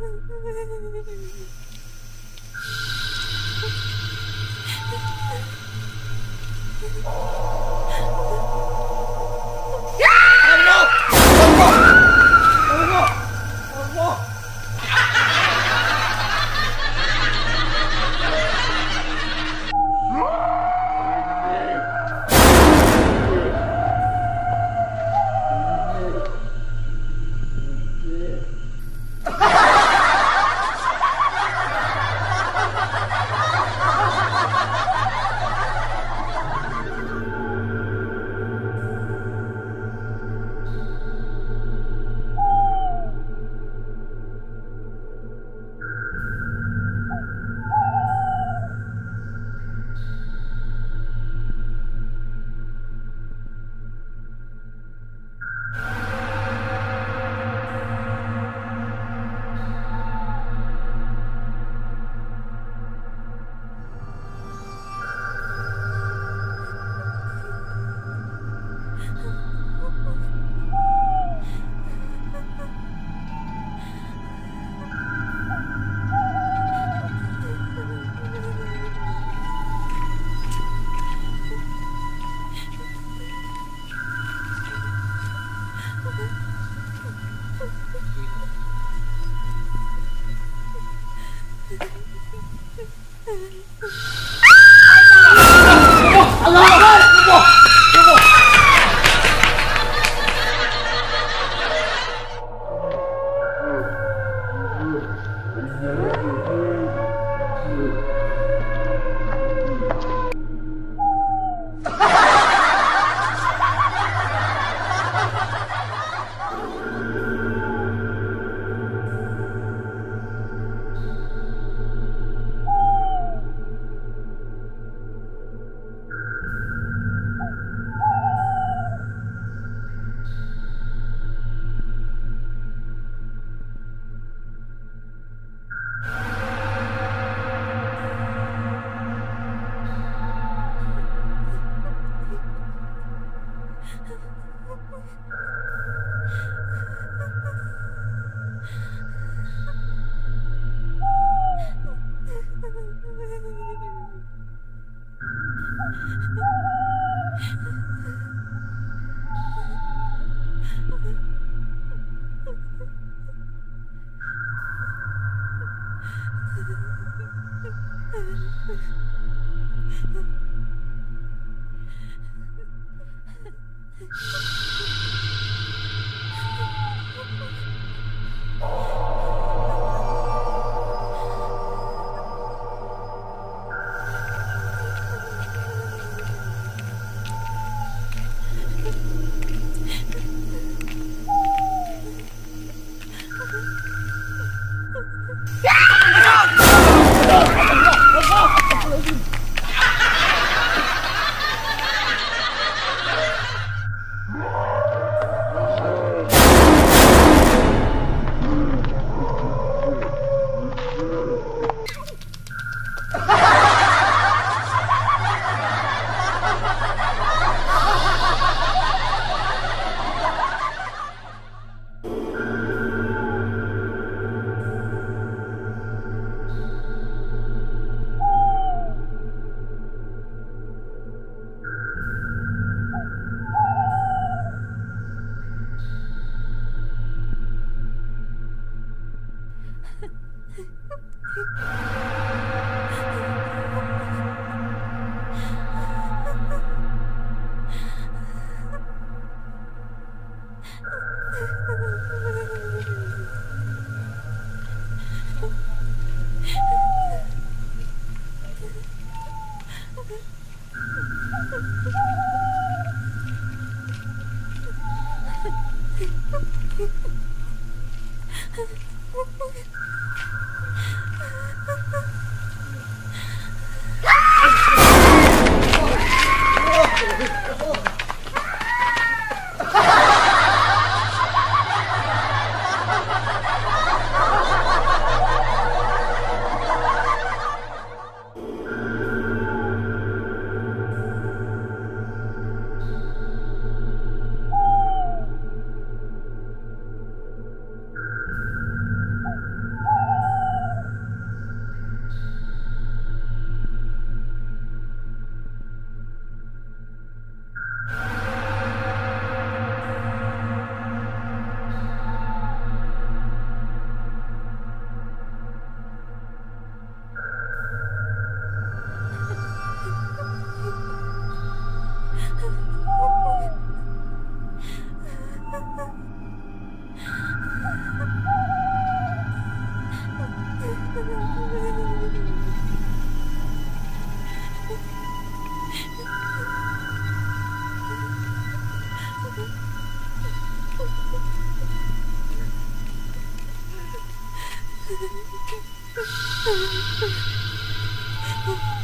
야! 엄마! 엄마! 엄마! 엄마! Oh. Oh.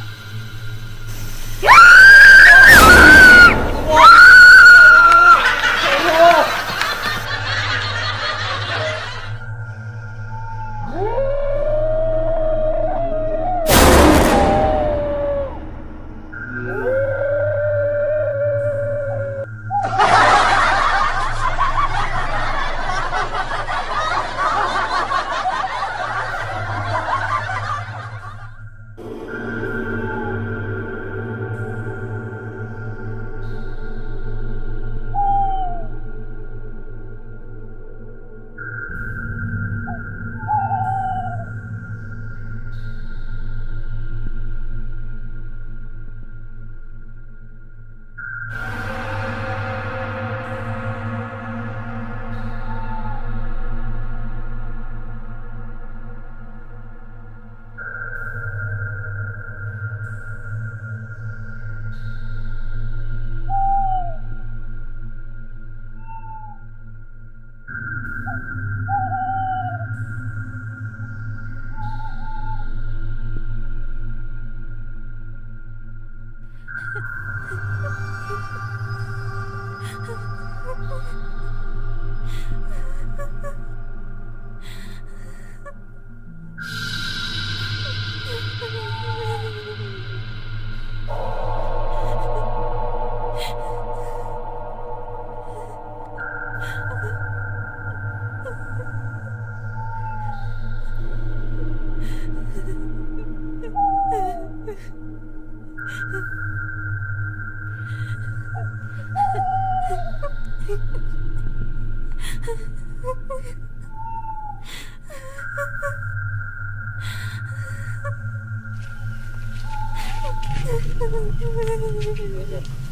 Thank you.